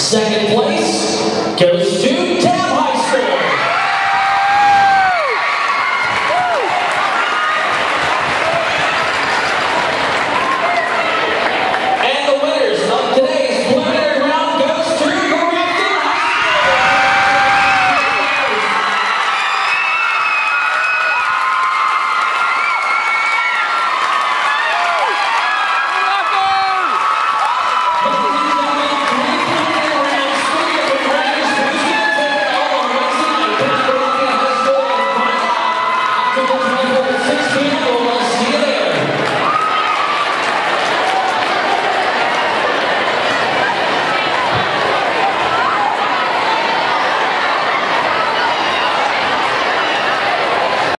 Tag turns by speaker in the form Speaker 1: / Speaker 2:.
Speaker 1: Second place goes to